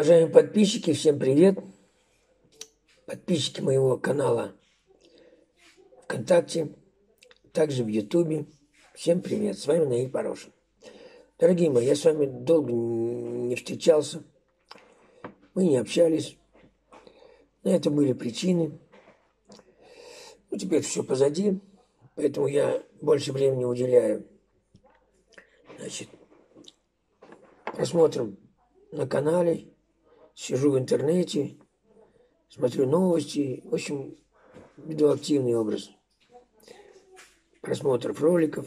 Уважаемые подписчики, всем привет. Подписчики моего канала ВКонтакте, также в Ютубе. Всем привет, с вами Наиль Порошин. Дорогие мои, я с вами долго не встречался, мы не общались. На это были причины. Ну, теперь все позади, поэтому я больше времени уделяю значит, просмотрам на канале, сижу в интернете, смотрю новости, в общем, веду активный образ просмотров роликов.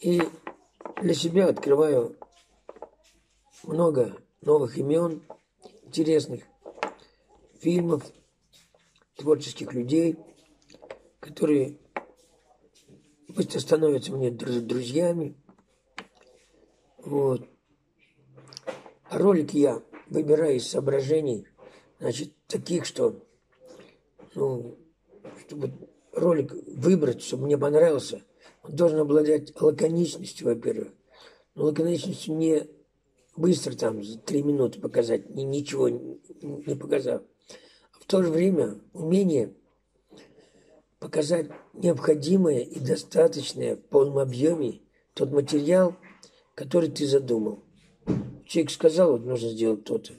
И для себя открываю много новых имен, интересных фильмов, творческих людей, которые быстро становятся мне друзьями. Вот. А ролик я выбираю из соображений, значит, таких, что, ну, чтобы ролик выбрать, чтобы мне понравился, он должен обладать лаконичностью, во-первых. Но лаконичностью не быстро там за три минуты показать, ни, ничего не показав. А в то же время умение показать необходимое и достаточное в полном объеме тот материал, который ты задумал. Человек сказал, вот нужно сделать то-то.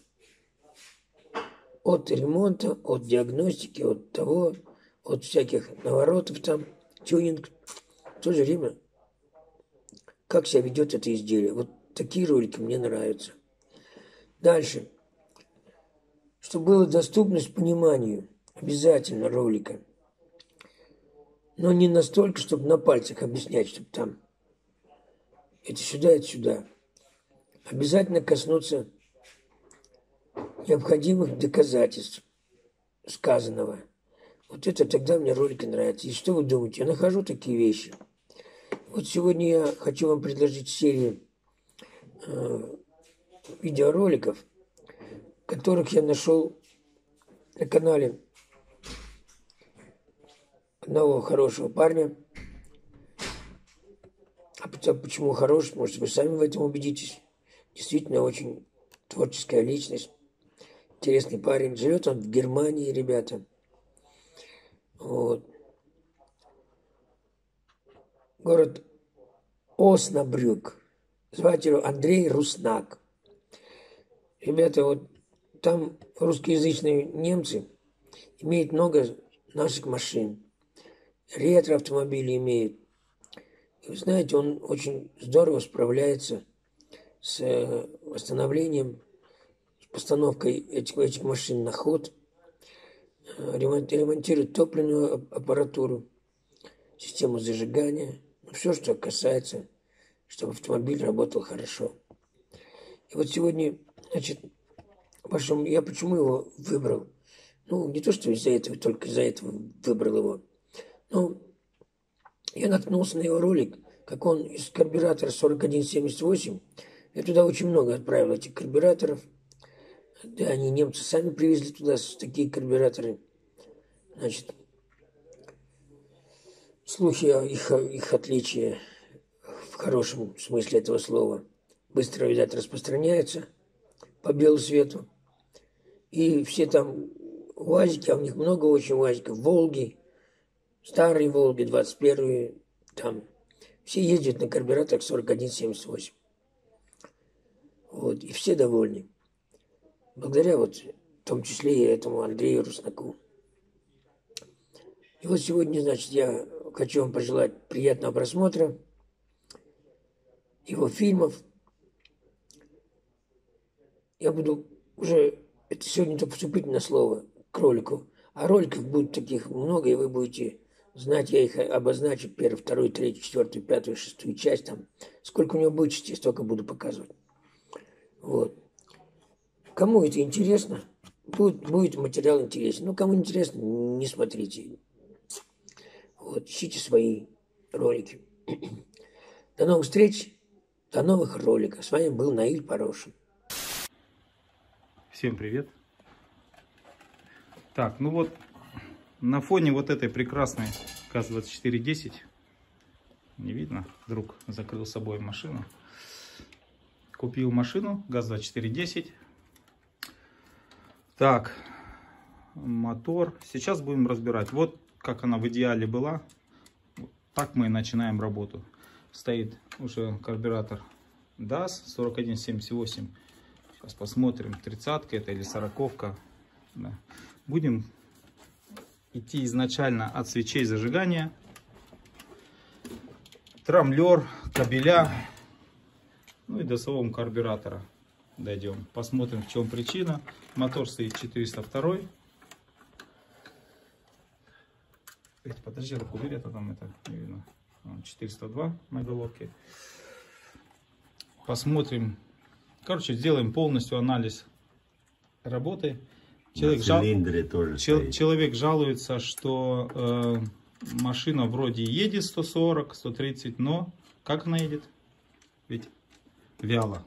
От ремонта, от диагностики, от того, от всяких наворотов там, тюнинг. В то же время, как себя ведет это изделие. Вот такие ролики мне нравятся. Дальше. Чтобы была доступность пониманию обязательно ролика. Но не настолько, чтобы на пальцах объяснять, чтобы там это сюда, это сюда. Обязательно коснуться необходимых доказательств сказанного. Вот это тогда мне ролики нравятся. И что вы думаете? Я нахожу такие вещи. Вот сегодня я хочу вам предложить серию э, видеороликов, которых я нашел на канале одного хорошего парня. А почему хороший? Может, вы сами в этом убедитесь. Действительно, очень творческая личность. Интересный парень. Живет он в Германии, ребята. Вот. Город Оснабрюк. Звать его Андрей Руснак. Ребята, вот там русскоязычные немцы имеют много наших машин. Ретро-автомобили имеют. И вы знаете, он очень здорово справляется с э, восстановлением, с постановкой этих, этих машин на ход, э, ремонтирует топливную аппаратуру, систему зажигания, ну, все, что касается чтобы автомобиль работал хорошо. И вот сегодня, значит, вашему, я почему его выбрал? Ну, не то, что из-за этого, только из-за этого выбрал его. Но я наткнулся на его ролик, как он из карбюратора 4178, я туда очень много отправил этих карбюраторов. Да, они немцы сами привезли туда такие карбюраторы. Значит, слухи о их, их отличии в хорошем смысле этого слова, быстро, видать, распространяется по белу свету. И все там УАЗики, а у них много очень УАЗиков, Волги, старые Волги, 21 там, все ездят на карбюраторах 4178. Вот, и все довольны. Благодаря вот, в том числе и этому Андрею Руснаку. И вот сегодня, значит, я хочу вам пожелать приятного просмотра его фильмов. Я буду уже, это сегодня только вступительное слово к ролику, а роликов будет таких много, и вы будете знать, я их обозначу, первую, вторую, третью, четвертую, пятую, шестую часть, там, сколько у него будет частей, столько буду показывать. Вот. Кому это интересно, будет, будет материал интересен. Ну, кому интересно, не смотрите. Вот, ищите свои ролики. До новых встреч. До новых роликов. С вами был Наиль Порошин. Всем привет. Так, ну вот, на фоне вот этой прекрасной КАЗ-2410, не видно, друг закрыл собой машину. Купил машину ГАЗ-2410. Так, мотор. Сейчас будем разбирать. Вот как она в идеале была. Так мы и начинаем работу. Стоит уже карбюратор DAS 4178. Сейчас посмотрим, 30 это или 40 -ка. Да. Будем идти изначально от свечей зажигания. Трамблер, кабеля, ну и до самого карбюратора дойдем. Посмотрим, в чем причина. Мотор стоит 402. Подожди, руку убери, это там это не видно. 402 на головке. Посмотрим. Короче, сделаем полностью анализ работы. Человек, жал... тоже Чел... человек жалуется, что э, машина вроде едет 140, 130, но как она едет? Ведь вяло.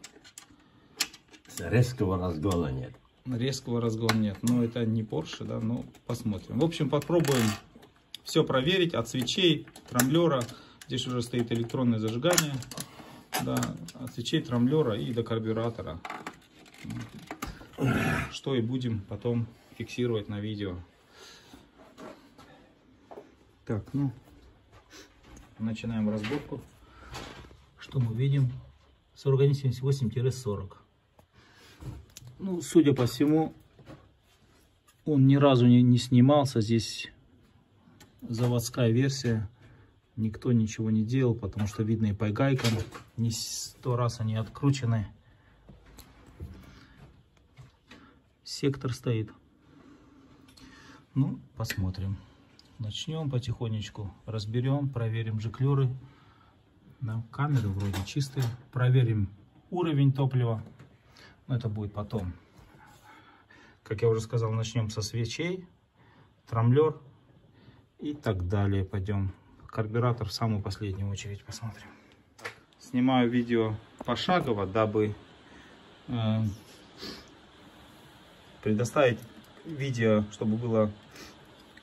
Резкого разгона нет. Резкого разгона нет. Но это не Porsche, да, ну посмотрим. В общем, попробуем все проверить от свечей, трамблера. Здесь уже стоит электронное зажигание. Да, от свечей, трамблера и до карбюратора. Что и будем потом фиксировать на видео. Так, ну, начинаем разборку. Что мы видим? 4178-40. Ну, судя по всему, он ни разу не, не снимался. Здесь заводская версия. Никто ничего не делал, потому что видно и по гайкам. Не сто раз они откручены. Сектор стоит. Ну, посмотрим. Начнем потихонечку. Разберем, проверим жиклеры. Да, камеры вроде чистые. Проверим уровень топлива. Но это будет потом. Как я уже сказал, начнем со свечей, трамблер и так далее. Пойдем. Карбюратор в самую последнюю очередь посмотрим. Снимаю видео пошагово, дабы э, предоставить видео, чтобы было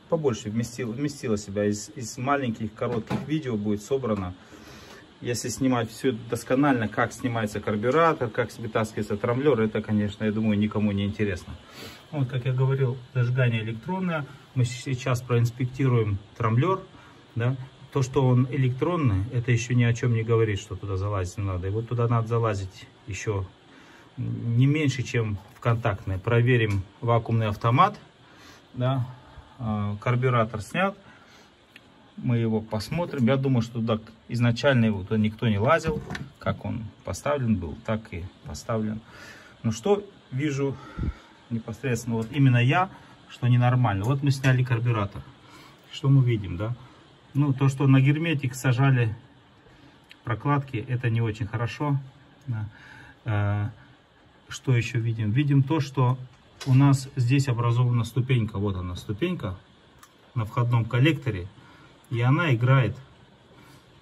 побольше вместило, вместило себя. Из, из маленьких коротких видео будет собрано. Если снимать все досконально, как снимается карбюратор, как вытаскивается трамблер, это, конечно, я думаю, никому не интересно. Вот, как я говорил, зажигание электронное. Мы сейчас проинспектируем трамблер. Да? То, что он электронный, это еще ни о чем не говорит, что туда залазить не надо. И вот туда надо залазить еще не меньше, чем в контактные. Проверим вакуумный автомат. Да, а, карбюратор снят. Мы его посмотрим. Я думаю, что туда изначально его туда никто не лазил. Как он поставлен был, так и поставлен. Но что вижу непосредственно, вот именно я, что ненормально. Вот мы сняли карбюратор. Что мы видим, да? Ну, то, что на герметик сажали прокладки, это не очень хорошо. Да. А, что еще видим? Видим то, что у нас здесь образована ступенька. Вот она, ступенька на входном коллекторе. И она играет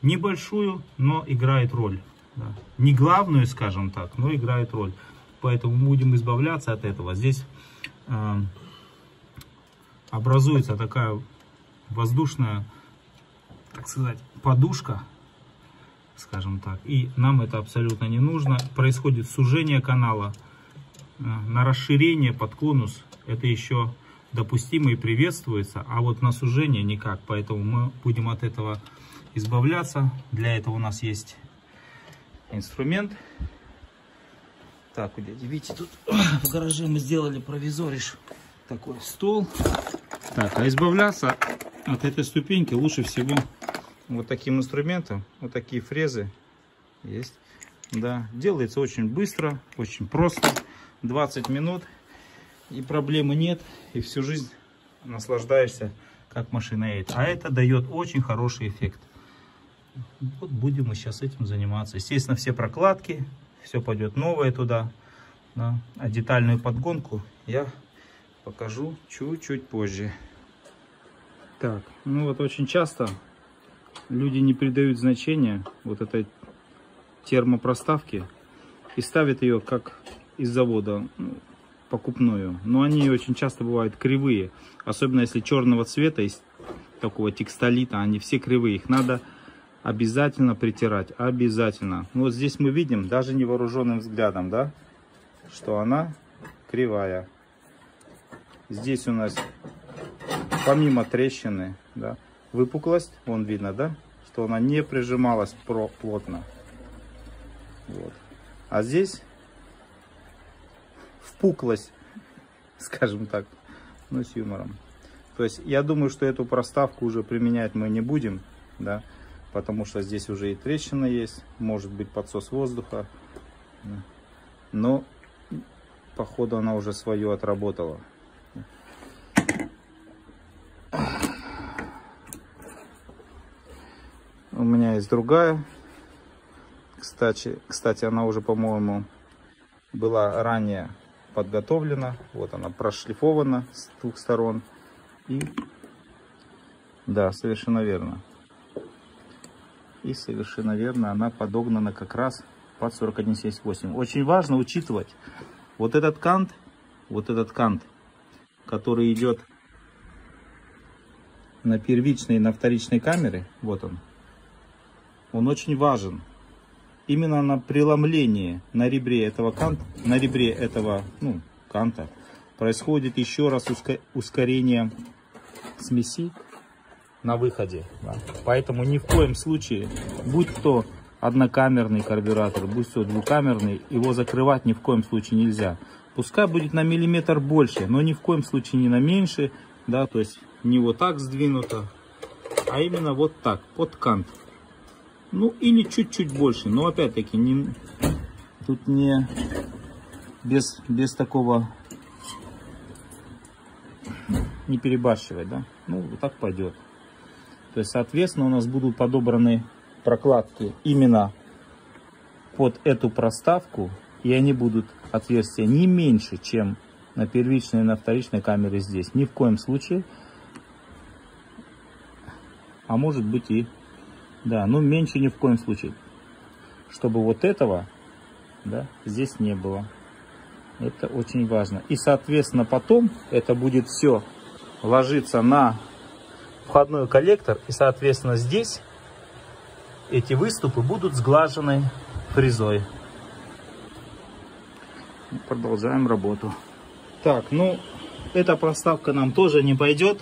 небольшую, но играет роль. Да. Не главную, скажем так, но играет роль. Поэтому будем избавляться от этого. Здесь э, образуется такая воздушная, так сказать, подушка, скажем так. И нам это абсолютно не нужно. Происходит сужение канала. Э, на расширение под конус это еще допустимо и приветствуется, а вот на сужение никак. Поэтому мы будем от этого избавляться. Для этого у нас есть инструмент. Так, Вити тут в гараже мы сделали провизориш такой стол. Так, а избавляться от этой ступеньки лучше всего вот таким инструментом. Вот такие фрезы есть. Да, делается очень быстро, очень просто. 20 минут и проблемы нет. И всю жизнь наслаждаешься, как машина едет. А это дает очень хороший эффект. Вот будем мы сейчас этим заниматься. Естественно, все прокладки, все пойдет новое туда. Да. А детальную подгонку я покажу чуть-чуть позже. Так, ну вот очень часто люди не придают значения вот этой термопроставки и ставят ее как из завода покупную. Но они очень часто бывают кривые. Особенно если черного цвета, из такого текстолита, они все кривые. Их надо обязательно притирать, обязательно. Ну, вот здесь мы видим, даже невооруженным взглядом, да, что она кривая. Здесь у нас, помимо трещины, да, выпуклость, вон видно, да, что она не прижималась плотно. Вот. А здесь впуклость, скажем так, ну с юмором. То есть я думаю, что эту проставку уже применять мы не будем, да, потому что здесь уже и трещина есть, может быть подсос воздуха. Но походу она уже свое отработала. У меня есть другая. Кстати, кстати она уже, по-моему, была ранее подготовлена. Вот она прошлифована с двух сторон. И да, совершенно верно. И совершенно верно, она подогнана как раз под 4178. Очень важно учитывать вот этот кант, вот этот кант, который идет на первичной и на вторичной камере, вот он, он очень важен. Именно на преломлении на ребре этого канта, на ребре этого ну, канта происходит еще раз ускорение смеси на выходе. Да. Поэтому ни в коем случае, будь то однокамерный карбюратор, будь то двухкамерный, его закрывать ни в коем случае нельзя. Пускай будет на миллиметр больше, но ни в коем случае не на меньше, да, то есть не вот так сдвинуто, а именно вот так, под кант. Ну или чуть-чуть больше, но опять-таки не, тут не без, без такого не перебарщивать, да, ну вот так пойдет. То есть, соответственно, у нас будут подобраны прокладки именно под эту проставку, и они будут отверстия не меньше, чем на первичной и на вторичной камере здесь. Ни в коем случае. А может быть и, да, но меньше ни в коем случае. Чтобы вот этого, да, здесь не было. Это очень важно. И, соответственно, потом это будет все ложиться на входной коллектор. И, соответственно, здесь эти выступы будут сглажены фрезой. Продолжаем работу. Так, ну, эта проставка нам тоже не пойдет.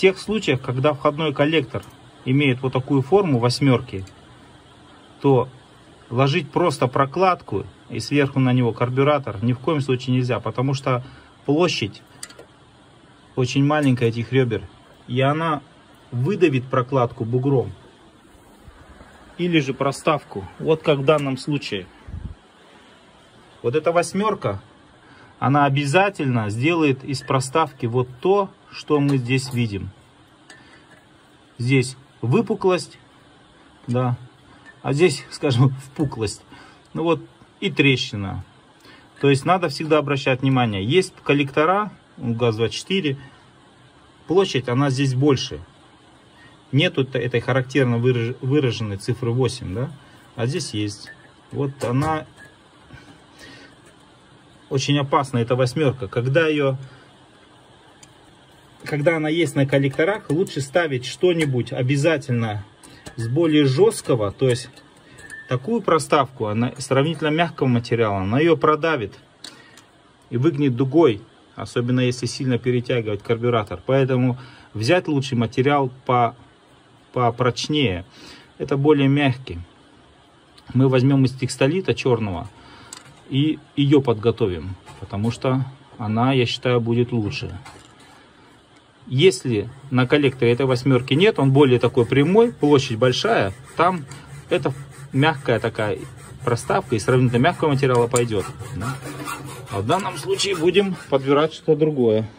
Тех случаях, когда входной коллектор имеет вот такую форму восьмерки, то ложить просто прокладку и сверху на него карбюратор ни в коем случае нельзя, потому что площадь очень маленькая этих ребер, и она выдавит прокладку бугром или же проставку. Вот как в данном случае. Вот эта восьмерка, она обязательно сделает из проставки вот то, что мы здесь видим. Здесь выпуклость, да, а здесь, скажем, впуклость. Ну вот и трещина. То есть надо всегда обращать внимание. Есть коллектора, у ГАЗ-24, площадь, она здесь больше нету этой характерно выраженной цифры 8, да? А здесь есть. Вот она очень опасна, эта восьмерка. Когда ее, когда она есть на коллекторах, лучше ставить что-нибудь обязательно с более жесткого, то есть такую проставку, она сравнительно мягкого материала, она ее продавит и выгнет дугой, особенно если сильно перетягивать карбюратор. Поэтому взять лучший материал по попрочнее. Это более мягкий. Мы возьмем из текстолита черного и ее подготовим, потому что она, я считаю, будет лучше. Если на коллекторе этой восьмерки нет, он более такой прямой, площадь большая, там это мягкая такая проставка и сравнительно мягкого материала пойдет. Да? А в данном случае будем подбирать что-то другое.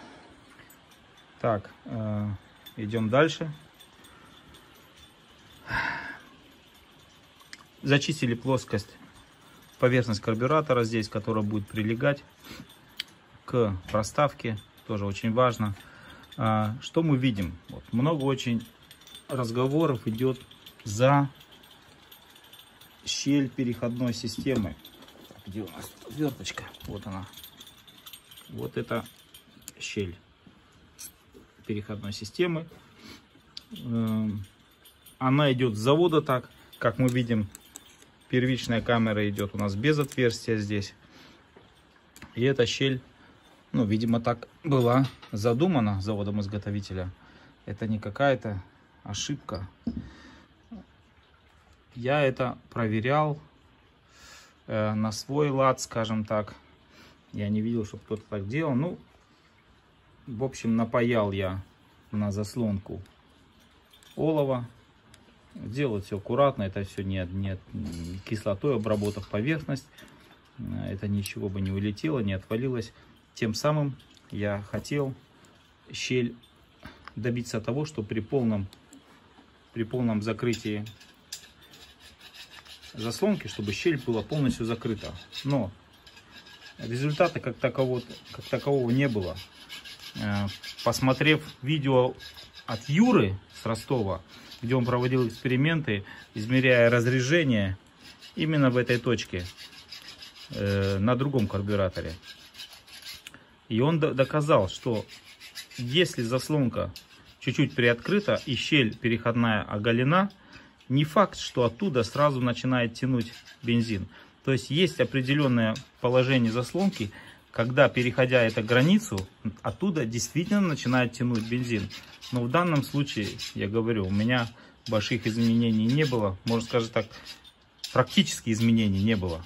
Так, э, идем дальше. Зачистили плоскость, поверхность карбюратора здесь, которая будет прилегать к проставке. Тоже очень важно. А, что мы видим? Вот, много очень разговоров идет за щель переходной системы. Где у нас верточка? Вот она. Вот это щель переходной системы. Эм, она идет с завода так, как мы видим, первичная камера идет у нас без отверстия здесь. И эта щель, ну, видимо, так была задумана заводом-изготовителя. Это не какая-то ошибка. Я это проверял э, на свой лад, скажем так. Я не видел, чтобы кто-то так делал. Ну, в общем, напаял я на заслонку олова. Делать все аккуратно, это все не, не кислотой обработав поверхность. Это ничего бы не улетело, не отвалилось. Тем самым я хотел щель добиться того, что при полном, при полном закрытии заслонки, чтобы щель была полностью закрыта. Но результата как такового, как такового не было. Э, посмотрев видео от Юры с Ростова, где он проводил эксперименты, измеряя разрежение именно в этой точке, э, на другом карбюраторе. И он доказал, что если заслонка чуть-чуть приоткрыта и щель переходная оголена, не факт, что оттуда сразу начинает тянуть бензин. То есть есть определенное положение заслонки, когда, переходя эту границу, оттуда действительно начинает тянуть бензин. Но в данном случае, я говорю, у меня больших изменений не было. Можно сказать так, практически изменений не было.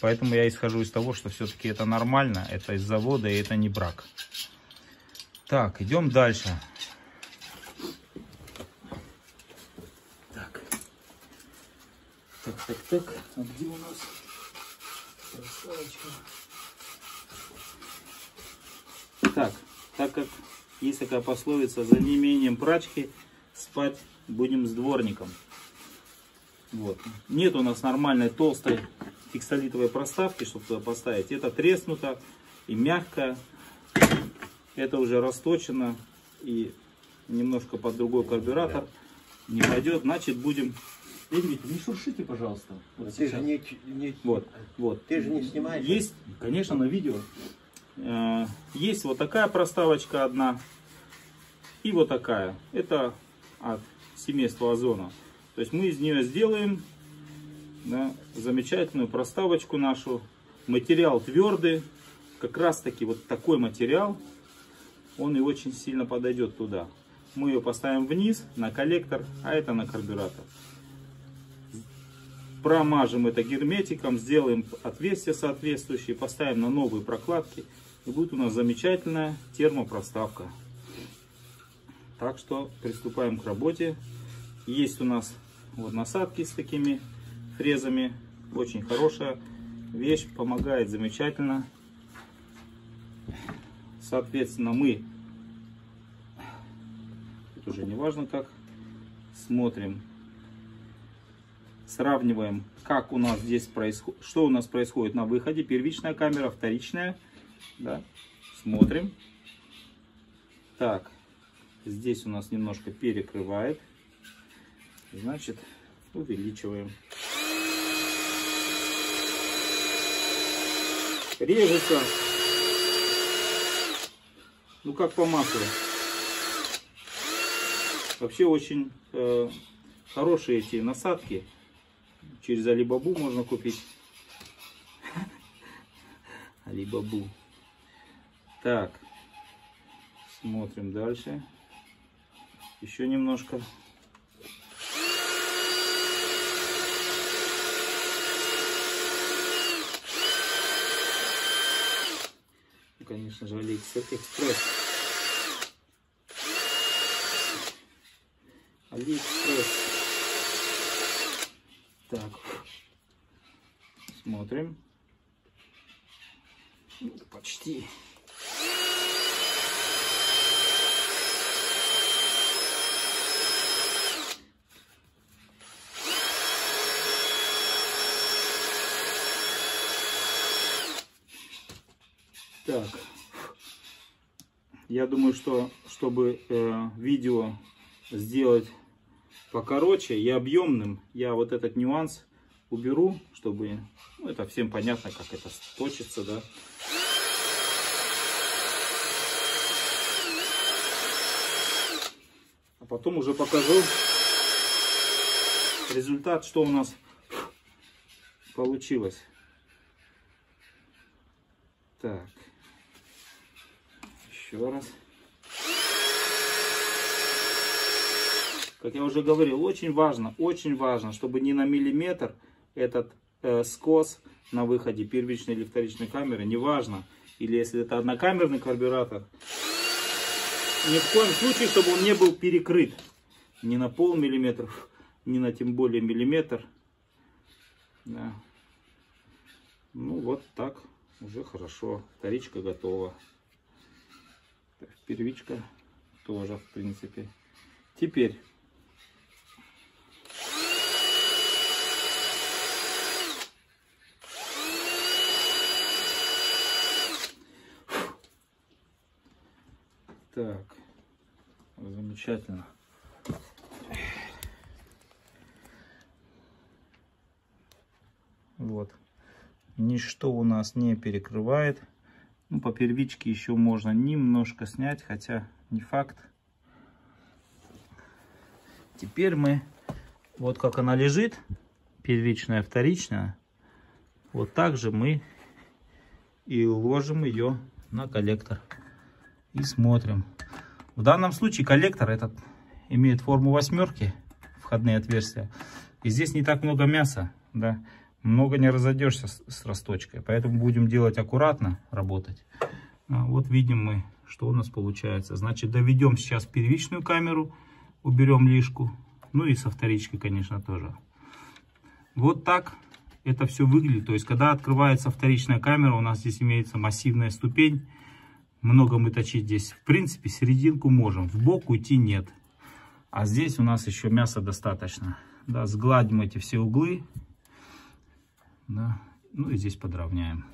Поэтому я исхожу из того, что все-таки это нормально, это из завода и это не брак. Так, идем дальше. Так, так, так, так. А где у нас проставочка? Так, так как есть такая пословица, за неимением прачки спать будем с дворником. Вот. Нет у нас нормальной толстой фиксолитовой проставки, чтобы туда поставить. Это треснуто и мягкое. Это уже расточено и немножко под другой карбюратор не пойдет. Значит, будем... Дмитрий, не шуршите, пожалуйста. Вот ты же не, не, вот, вот. Ты же не снимаешь. Есть, конечно, на видео. Э, есть вот такая проставочка одна. И вот такая. Это от семейства озона. То есть мы из нее сделаем да, замечательную проставочку нашу. Материал твердый. Как раз таки вот такой материал. Он и очень сильно подойдет туда. Мы ее поставим вниз на коллектор, а это на карбюратор. Промажем это герметиком, сделаем отверстие соответствующее, поставим на новые прокладки. И будет у нас замечательная термопроставка. Так что приступаем к работе. Есть у нас вот насадки с такими фрезами. Очень хорошая вещь, помогает замечательно. Соответственно, мы, тут уже не важно как, смотрим, сравниваем, как у нас здесь происходит, что у нас происходит на выходе. Первичная камера, вторичная. Да, смотрим. Так, здесь у нас немножко перекрывает. Значит, увеличиваем. Режется. Ну, как по маслу. Вообще очень э, хорошие эти насадки. Через Алибабу можно купить. Алибабу. Так. Смотрим дальше. Еще немножко. Конечно же, AliExpress. AliExpress. Так. Смотрим. Почти. Так. Я думаю, что чтобы э, видео сделать покороче и объемным, я вот этот нюанс уберу, чтобы ну, это всем понятно, как это точится, да. А потом уже покажу, результат, что у нас получилось. Так. Еще раз. Как я уже говорил, очень важно, очень важно, чтобы ни на миллиметр этот э, скос на выходе первичной или вторичной камеры, неважно, или если это однокамерный карбюратор, ни в коем случае, чтобы он не был перекрыт ни на пол миллиметров, ни на тем более миллиметр. Да. Ну вот так уже хорошо. Вторичка готова. Первичка тоже, в принципе. Теперь Так, замечательно. Вот. Ничто у нас не перекрывает. Ну, по первичке еще можно немножко снять, хотя не факт. Теперь мы, вот как она лежит, первичная, вторичная, вот так же мы и уложим ее на коллектор и смотрим. В данном случае коллектор этот имеет форму восьмерки, входные отверстия. И здесь не так много мяса, да, много не разойдешься с, с росточкой. Поэтому будем делать аккуратно, работать. А вот видим мы, что у нас получается. Значит, доведем сейчас первичную камеру, уберем лишку. Ну и со вторичкой, конечно, тоже. Вот так это все выглядит. То есть, когда открывается вторичная камера, у нас здесь имеется массивная ступень много мы точить здесь. В принципе, серединку можем. В бок уйти нет. А здесь у нас еще мяса достаточно. Да, сгладим эти все углы. Да. Ну и здесь подровняем.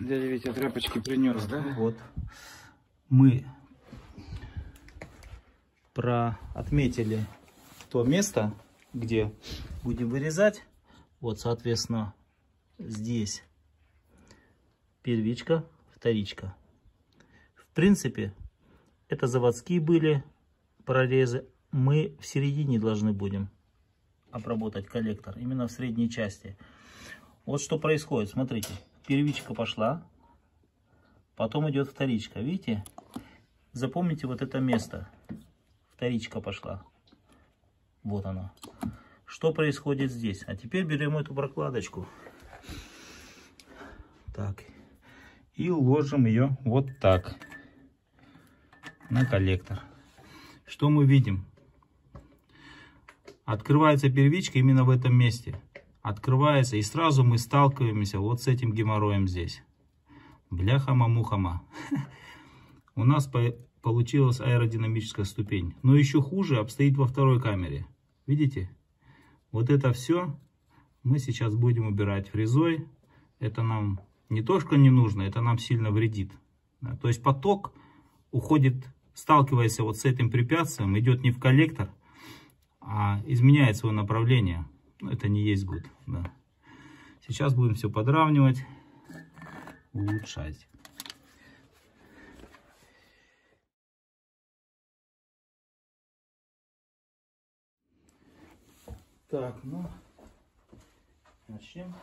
Дядя Витя тряпочки принес, да? Вот. Мы про отметили то место, где будем вырезать. Вот, соответственно, здесь первичка, вторичка. В принципе, это заводские были прорезы. Мы в середине должны будем обработать коллектор, именно в средней части. Вот что происходит, смотрите, первичка пошла, потом идет вторичка, видите? Запомните вот это место, вторичка пошла, вот она. Что происходит здесь? А теперь берем эту прокладочку. Так, и уложим ее вот так на коллектор. Что мы видим? Открывается первичка именно в этом месте. Открывается и сразу мы сталкиваемся вот с этим геморроем здесь. Бляха-мамухама. У нас получилась аэродинамическая ступень. Но еще хуже обстоит во второй камере. Видите? Вот это все мы сейчас будем убирать фрезой. Это нам не то, что не нужно, это нам сильно вредит. То есть поток уходит, сталкиваясь вот с этим препятствием, идет не в коллектор, а изменяет свое направление. Ну, это не есть гуд. Да. Сейчас будем все подравнивать, улучшать. Так, ну, начнем.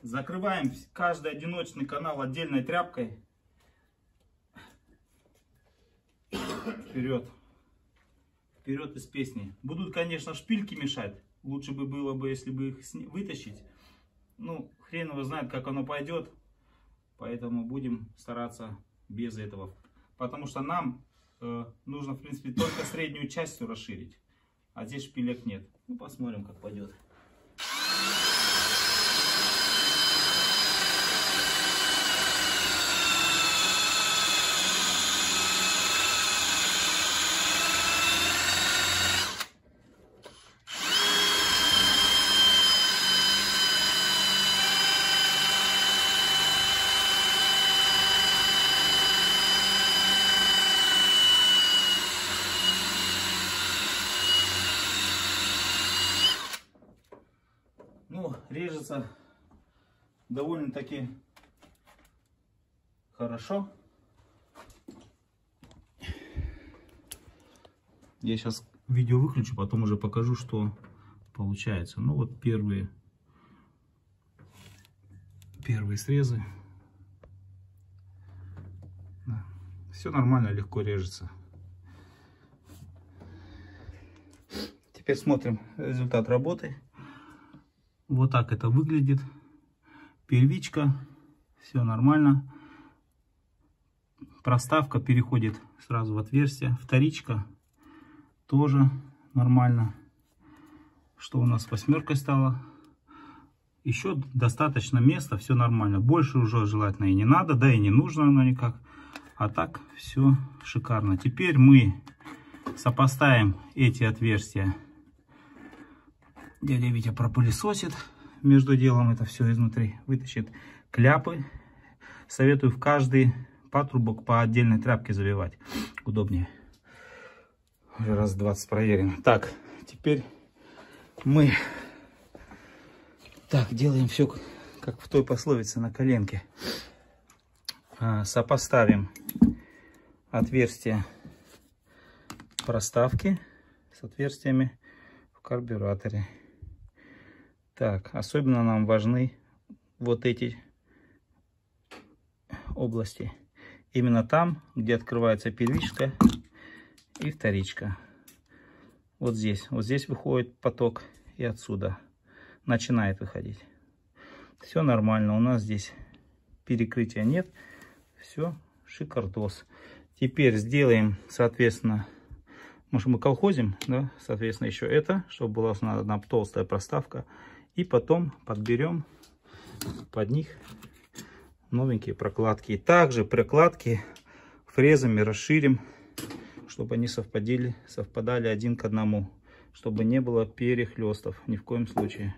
Закрываем каждый одиночный канал отдельной тряпкой. Вперед. Вперед из песни. Будут, конечно, шпильки мешать. Лучше бы было бы, если бы их вытащить. Ну, хрен его знает, как оно пойдет. Поэтому будем стараться без этого. Потому что нам э, нужно, в принципе, только среднюю часть расширить. А здесь шпилек нет. Ну, посмотрим, как пойдет. режется довольно-таки хорошо. Я сейчас видео выключу, потом уже покажу, что получается. Ну вот первые, первые срезы. Да. Все нормально, легко режется. Теперь смотрим результат работы. Вот так это выглядит. Первичка. Все нормально. Проставка переходит сразу в отверстие. Вторичка тоже нормально. Что у нас восьмеркой стало? Еще достаточно места, все нормально. Больше уже желательно и не надо, да и не нужно оно никак. А так все шикарно. Теперь мы сопоставим эти отверстия. Дядя Витя пропылесосит между делом это все изнутри. Вытащит кляпы. Советую в каждый патрубок по отдельной тряпке завивать. Удобнее. Уже раз 20 проверено. Так, теперь мы так делаем все как в той пословице на коленке. А, сопоставим отверстия проставки с отверстиями в карбюраторе. Так, особенно нам важны вот эти области. Именно там, где открывается первичка и вторичка. Вот здесь. Вот здесь выходит поток и отсюда начинает выходить. Все нормально. У нас здесь перекрытия нет. Все шикардос. Теперь сделаем, соответственно, может мы колхозим, да, соответственно, еще это, чтобы была одна толстая проставка. И потом подберем под них новенькие прокладки. И также прокладки фрезами расширим, чтобы они совпадали, совпадали один к одному. Чтобы не было перехлестов ни в коем случае.